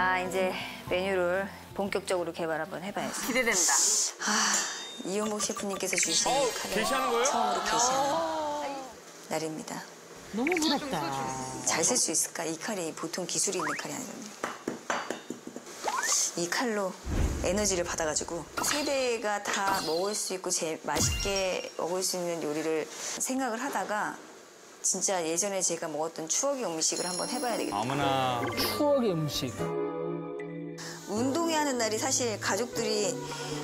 자, 이제 메뉴를 본격적으로 개발 한번 해봐야지. 기대된다. 아, 이효목 셰프님께서 주신 카레 게시하는 거예요? 처음으로 게시하는 날입니다. 너무 부럽다. 잘 쓸 수 있을까? 이 칼이 보통 기술이 있는 칼이 아니거든요. 이 칼로 에너지를 받아가지고 세대가 다 먹을 수 있고 제일 맛있게 먹을 수 있는 요리를 생각을 하다가 진짜 예전에 제가 먹었던 추억의 음식을 한번 해봐야 되겠다. 어머나. 추억의 음식. 운동회 하는 날이 사실 가족들이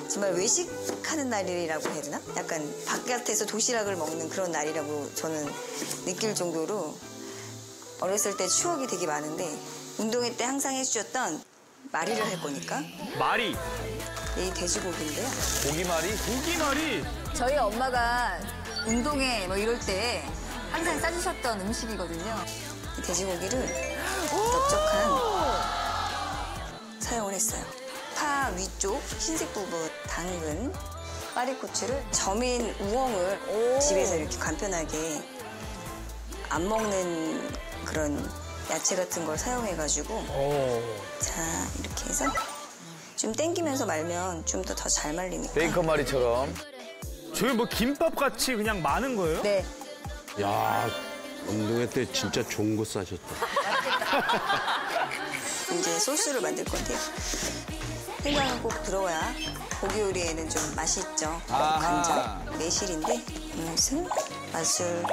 정말 외식하는 날이라고 해야 되나? 약간 바깥에서 도시락을 먹는 그런 날이라고 저는 느낄 정도로 어렸을 때 추억이 되게 많은데 운동회 때 항상 해주셨던 마리를 할 거니까 말이. 이 돼지고기인데요. 고기말이? 고기말이? 저희 엄마가 운동회 뭐 이럴 때 항상 싸주셨던 음식이거든요. 이 돼지고기를 넓적한 사용을 했어요. 파 위쪽 흰색 부분 당근, 파리고추를 점인 우엉을 집에서 이렇게 간편하게 안 먹는 그런 야채 같은 걸 사용해가지고 오. 자 이렇게 해서 좀 땡기면서 말면 좀 더 더 잘 말리니까 베이컨 마리처럼. 저게 뭐 김밥 같이 그냥 많은 거예요? 네 야, 운동회 때 진짜 좋은 거 싸셨다. 이제 소스를 만들 건데요. 생강은 꼭 들어야 고기 요리에는 좀 맛이 있죠. 아하. 간장, 매실인데 이것은 맛술,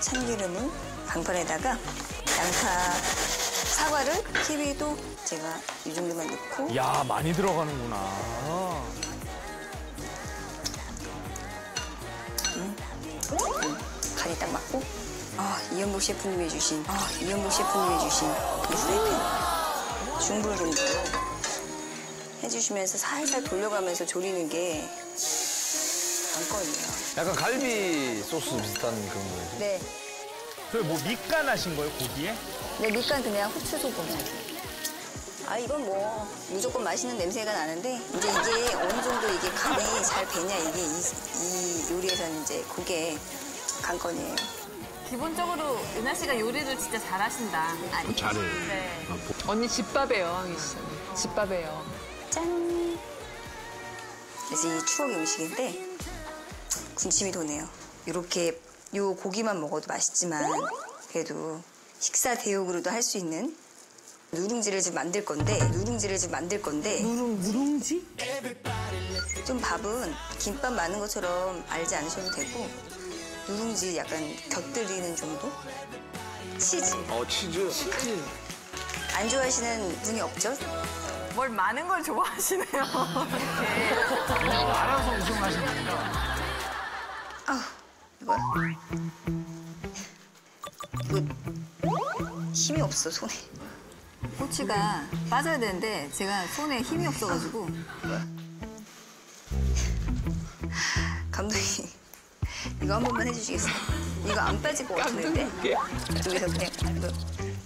참기름을 강판에다가 양파, 사과를 키위도 제가 이 정도만 넣고 야 많이 들어가는구나. 간이 딱 맞고 아 이현복 셰프님이 주신 아 이현복 셰프님이 주신 이 프라이팬 중불로 해주시면서 살살 돌려가면서 조리는 게 관건이에요. 약간 갈비 소스 비슷한 그런 거예요. 네, 그뭐 밑간 하신 거예요 고기에? 네 밑간 그냥 후추 소금. 아 이건 뭐 무조건 맛있는 냄새가 나는데 이제 이게 어느 정도 이게 간이 잘 배냐 이게 이, 이 요리에서는 이제 그게 관건이에요. 기본적으로 은하 씨가 요리를 진짜 잘하신다. 아니, 잘해. 네. 언니 집밥이에요, 황희 씨. 집밥이에요. 짠. 그래서 이 추억의 음식인데 군침이 도네요. 이렇게 요 고기만 먹어도 맛있지만 그래도 식사 대용으로도 할 수 있는 누룽지를 좀 만들 건데 누룽지를 좀 만들 건데 누룽, 누룽지? 좀 밥은 김밥 많은 것처럼 알지 않으셔도 되고 누룽지 약간 곁들이는 정도? 치즈 어, 치즈. 안 좋아하시는 분이 없죠? 뭘 많은 걸 좋아하시네요. 알아서 우승하시는구나. 아우 이거야? 이거 힘이 없어 손에 꼬치가 빠져야 되는데 제가 손에 힘이 없어가지고 이거 한 번만 해주시겠어요? 이거 안 빠질 것 같은데 저기서 그냥 이거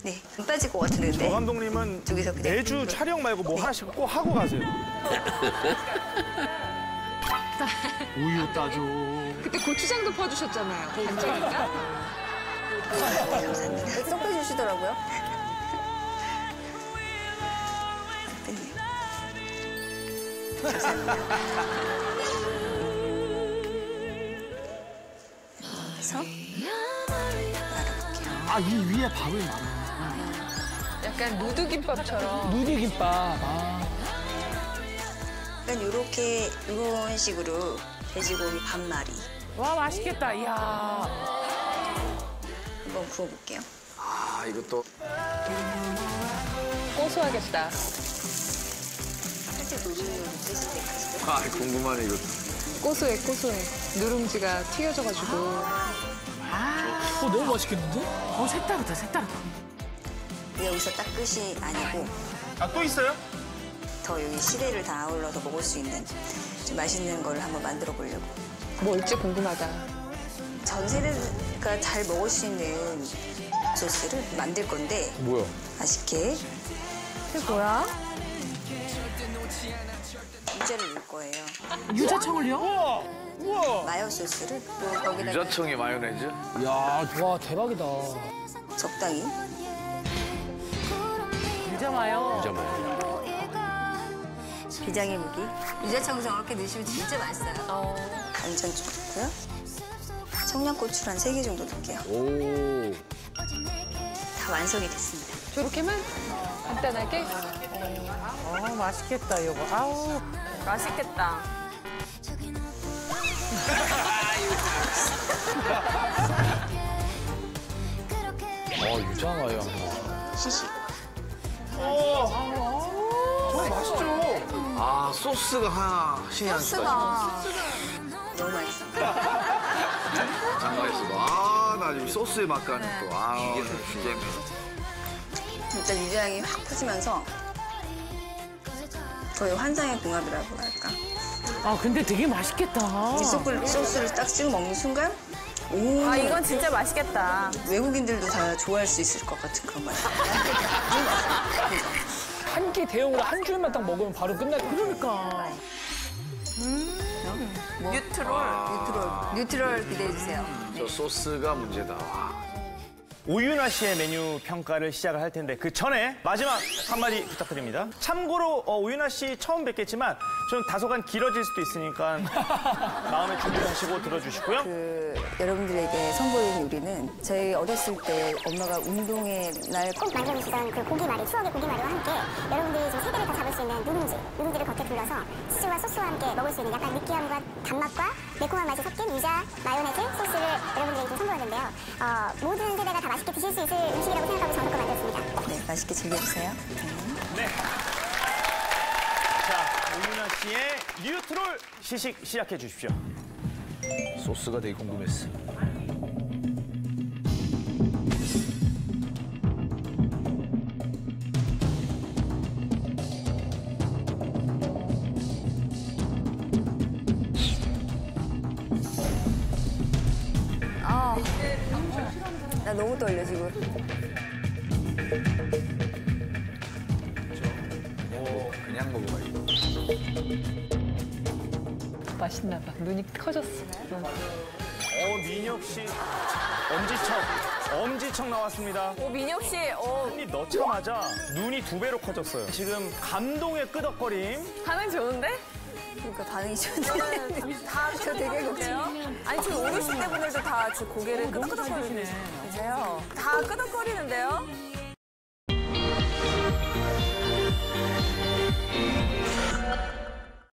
네안 빠질 것 같은데 저 감독님은 저기서 그냥 매주. 촬영 말고 뭐 하나씩 꼭 하고 가세요. 우유 따줘. 그때 고추장도 퍼주셨잖아요. 간장인가? 감사합니다 쏙 빼주시더라고요 대표님 감사합니다 그래서 아 이 위에 밥을 많아. 약간 누드김밥처럼. 누드김밥. 아. 약간 요렇게 이런 식으로 돼지고기 반마리 와, 맛있겠다. 이야. 한번 구워볼게요. 아, 이것도. 고소하겠다. 살짝 노릇노릇 드실 때까지도 아, 궁금하네, 이것도. 고소해, 고소해. 누룽지가 튀겨져가지고. 어, 너무 맛있겠는데? 어, 색다르다, 색다르다. 여기서 딱 끝이 아니고 아 또 있어요? 더 여기 시대를 다 아울러서 먹을 수 있는 좀 맛있는 걸 한번 만들어 보려고. 뭘지 궁금하다. 전 세대가 잘 먹을 수 있는 소스를 만들 건데 뭐야? 맛있게 이게 뭐야? 넣을 거예요. 유자청을요? 우와 우와. 마요 소스를 또 거기다가 유자청에 마요네즈? 야, 와, 대박이다. 적당히 유자 마요. 진짜 많이. 비장의 무기. 유자청송 이렇게 넣으시면 진짜 맛있어요. 간장 좀 넣고요. 청양고추를 한 3개 정도 넣을게요. 오. 다 완성이 됐습니다. 저렇게만 간단하게 어, 맛있겠다, 이거. 아우. 맛있겠다. 어, 유자마요. 시식. 아, 소스가 하나 신이 안 쓰다. 너무 맛있어. 장난 있어. 아, 나 지금 소스의 맛까지 또. 아, 이게 진짜. 일단 유자향이 확 퍼지면서 거의 환상의 궁합이라고 할까. 아, 근데 되게 맛있겠다. 이 소스를, 소스를 딱 찍어 먹는 순간 오 아, 이건 진짜 맛있겠다. 외국인들도 다 좋아할 수 있을 것 같은 그런 맛이야. 한끼 대용으로 한 줄만 딱 먹으면 바로 끝날 것 같아. 그러니까. 뉴트롤. 뉴트롤, 뉴트롤 기대해 주세요. 저 소스가 문제다. 와. 오윤아 씨의 메뉴 평가를 시작을 할 텐데 그 전에 마지막 한마디 부탁드립니다. 참고로 어, 오윤아 씨 처음 뵙겠지만 좀 다소간 길어질 수도 있으니까 마음에 준비하시고 들어주시고요. 그 여러분들에게 선보인 요리는 저희 어렸을 때 엄마가 운동회 날 꼭 만들어주시던 그 고기말이, 추억의 고기말이와 함께 여러분들이 좀 세계를 다 잡을 수 있는 누룽지, 누룽지를 겉에 둘러서 치즈와 소스와 함께 먹을 수 있는 약간 느끼함과 단맛과 매콤한 맛이 섞인 유자 마요네즈 소스를 여러분들에게 좀 선보였는데요. 어, 모든 세대가 다 맛있게 드실 수 있을 음식이라고 생각하고 정성껏 만들었습니다. 네, 맛있게 즐겨주세요. 네. 자, 오윤아 씨의 뉴트롤 시식 시작해 주십시오. 소스가 되게 궁금했어. 나 너무 떨려 지금. 그냥 먹어봐, 이거. 맛있나 봐. 눈이 커졌어. 어, 민혁 씨 엄지척, 엄지척 나왔습니다. 오, 민혁 씨, 오, 한입 넣자마자 눈이 두 배로 커졌어요. 지금 감동의 끄덕거림. 반응 좋은데? 그러니까 반응이 좋은데. 다저 되게 좋대요. 아니, 지금 오르신 때 분들도 다저 고개를 끄덕끄덕거리세요. 다 끄덕거리는데요?